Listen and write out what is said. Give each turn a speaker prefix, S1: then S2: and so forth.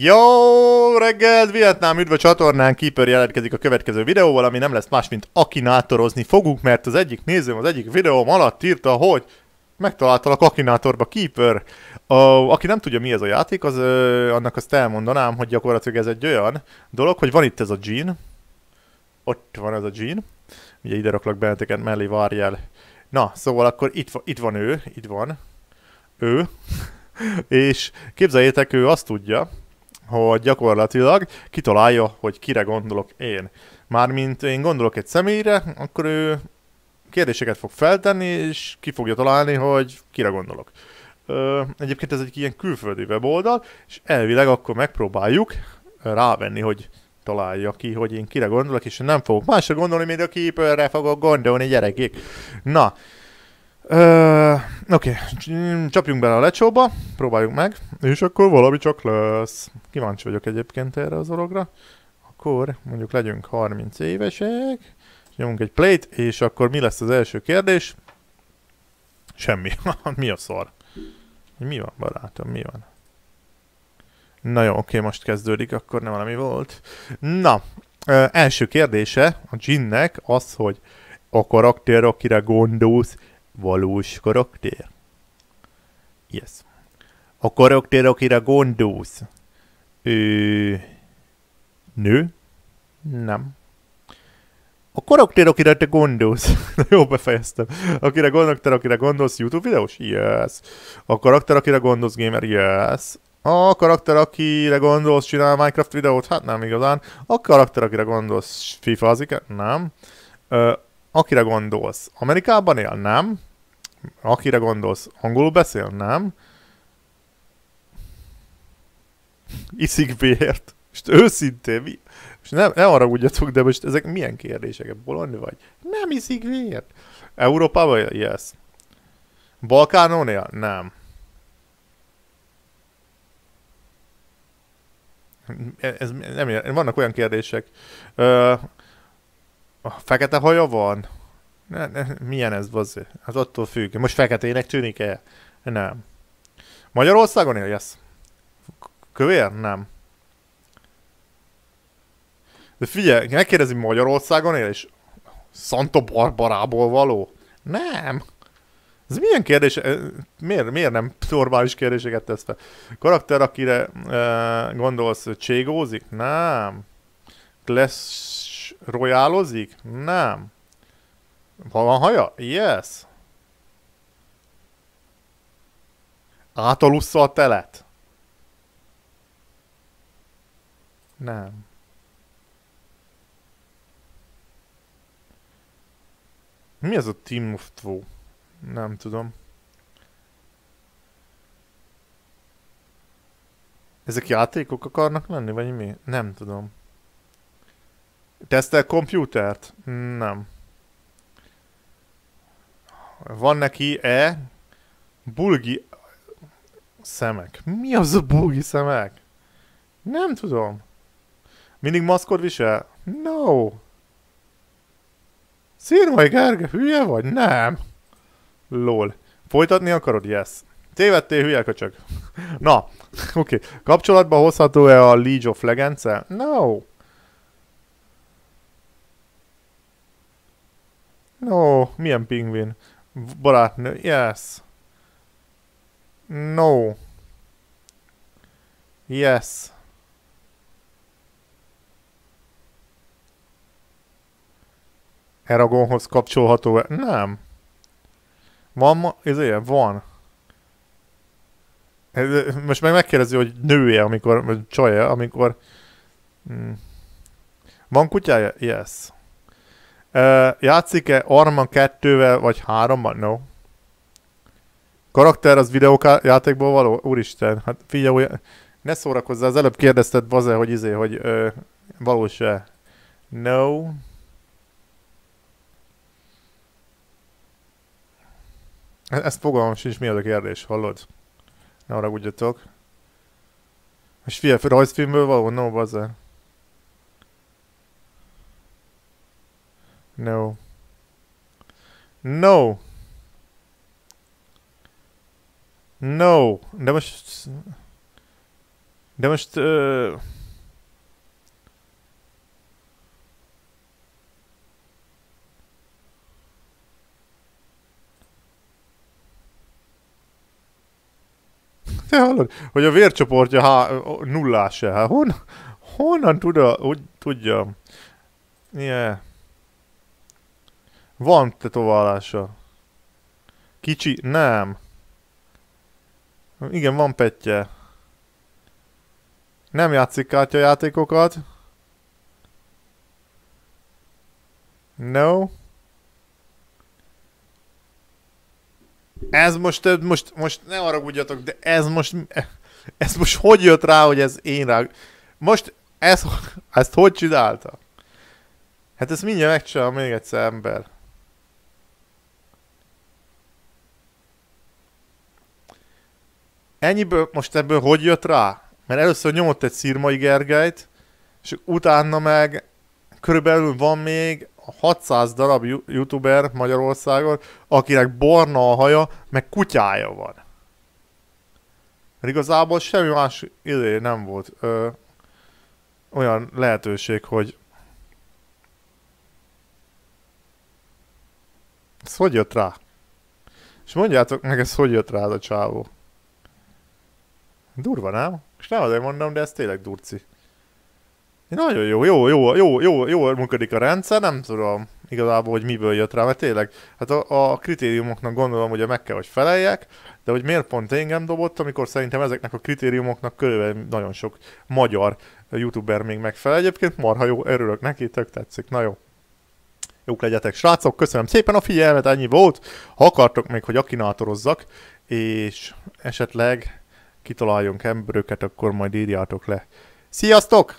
S1: Jó reggelt, Vietnám üdv a csatornán, Keeper jelentkezik a következő videóval, ami nem lesz más, mint akinátorozni fogunk, mert az egyik nézőm az egyik videóm alatt írta, hogy megtaláltalak akinátorba Keeper. A, aki nem tudja mi ez a játék, az ö, annak azt elmondanám, hogy gyakorlatilag ez egy olyan dolog, hogy van itt ez a Gene, ott van ez a Gene, ugye ide raklak benneteket mellé, várjál. Na, szóval akkor itt, itt van ő, itt van, ő, és képzeljétek, ő azt tudja, hogy gyakorlatilag kitalálja, hogy kire gondolok én. Mármint én gondolok egy személyre, akkor ő kérdéseket fog feltenni, és ki fogja találni, hogy kire gondolok. Ö, egyébként ez egy ilyen külföldi weboldal, és elvileg akkor megpróbáljuk rávenni, hogy találja ki, hogy én kire gondolok, és nem fogok másra gondolni, mint a Keeperre fogok gondolni, gyerekek. Na, Oké, okay. csapjunk bele a lecsóba, próbáljuk meg, és akkor valami csak lesz. Kíváncsi vagyok egyébként erre az dologra. Akkor mondjuk legyünk 30 évesek, nyomunk egy plate, és akkor mi lesz az első kérdés? Semmi. mi a szar? Mi van, barátom, mi van? Na jó, oké, most kezdődik, akkor nem valami volt. Na, ö, első kérdése a Ginnek az, hogy a karakter, akire gondolsz, valós karakter? Yes. A karakter, akire gondolsz, ő... nő? Nem. A karakter, akire te gondolsz, jó befejeztem. Akire karakter, akire gondolsz, YouTube videós? Yes. A karakter, akire gondolsz, gamer? Yes. A karakter, akire gondolsz, csinál Minecraft videót? Hát nem igazán. A karakter, akire gondolsz, FIFA-azik? Nem. Ö, akire gondolsz, Amerikában él? Nem. Akire gondolsz, angolul beszél? Nem. Iszik vért. Most őszintén, mi? Most nem, ne arra ugyatok, de most ezek milyen kérdések? Bolond vagy? Nem iszik vért. Európában? Yes. Balkánon él? Nem. Ez nem. Vannak olyan kérdések. Ö, a fekete haja van? Ne, ne, milyen ez, bazzi? Az attól függ. Most feketének tűnik-e? Nem. Magyarországon él? Yes. Kövér? Nem. De figyelj, megkérdezi Magyarországon él, és Santa Barbarából való? Nem. Ez milyen kérdés? Miért, miért nem normális kérdéseket tesz fel? Karakter, akire uh, gondolsz, cségózik? Nem. Clash royalozik? Nem. Van haja? Yes. Átalussza a telet? Nem. Mi az a Team of Two? Nem tudom. Ezek játékok akarnak lenni, vagy mi? Nem tudom. Tesztel komputert? Nem. Van neki e bulgi szemek. Mi az a bulgi szemek? Nem tudom. Mindig maszkot visel? No. Szírmai Gerge, hülye vagy? Nem. Lol. Folytatni akarod? Yes. Tévedtél, hülye köcsög. Na, oké. Okay. Kapcsolatba hozható-e a League of legends -e? No. No, milyen pingvin? Barátnő, yes. No. Yes. Eragonhoz kapcsolható -e? Nem. Van ma? Ez ilyen? Van. Most meg megkérdezi, hogy nője, amikor, vagy csaj amikor... Hmm. Van kutyája? Yes. Uh, játszik-e Arma 2-vel vagy 3-ban? No. Karakter az videójátékból való? Úristen, hát figyelj, ne szórakozzá, az előbb kérdezted Baze, hogy izé, hogy uh, valós-e? No. E-, ezt fogalmam sincs, mi az a kérdés, hallod? Ne arra gudjatok. És figyelj, rajzfilmből való? No, Baze. No. No. No. De most... De most... Ö... Te hallod, hogy a vércsoportja há, nullás se. Hát hon, honnan tud a, úgy tudja? Yeah. Van tetoválása. Kicsi? Nem. Igen, van petje. Nem játszik kártyajátékokat. No. Ez most, most, most ne haragudjatok, de ez most, ez most hogy jött rá, hogy ez én rá... Most ez, ezt hogy csinálta? Hát ezt mindjárt megcsinálom még egyszer ember. Ennyiből, most ebből hogy jött rá? Mert először nyomott egy Szirmai Gergelyt, és utána meg körülbelül van még 600 darab youtuber Magyarországon, akinek barna a haja, meg kutyája van. Mert igazából semmi más idő nem volt ö, olyan lehetőség, hogy ez hogy jött rá? És mondjátok meg, ez hogy jött rá a csávó? Durva, nem? És nem azért mondom, de ez tényleg durci. Nagyon jó, jó, jó, jó, jó, jó működik a rendszer, nem tudom igazából, hogy miből jött rá, mert tényleg, hát a, a kritériumoknak gondolom, hogy meg kell, hogy feleljek, de hogy miért pont engem dobott, amikor szerintem ezeknek a kritériumoknak körülbelül nagyon sok magyar youtuber még megfelel. Egyébként marha jó, örülök neki, tök tetszik, na jó. Jók legyetek, srácok, köszönöm szépen a figyelmet, ennyi volt. Ha akartok még, hogy akinátorozzak, és esetleg kitaláljunk emberöket, akkor majd írjátok le. Sziasztok!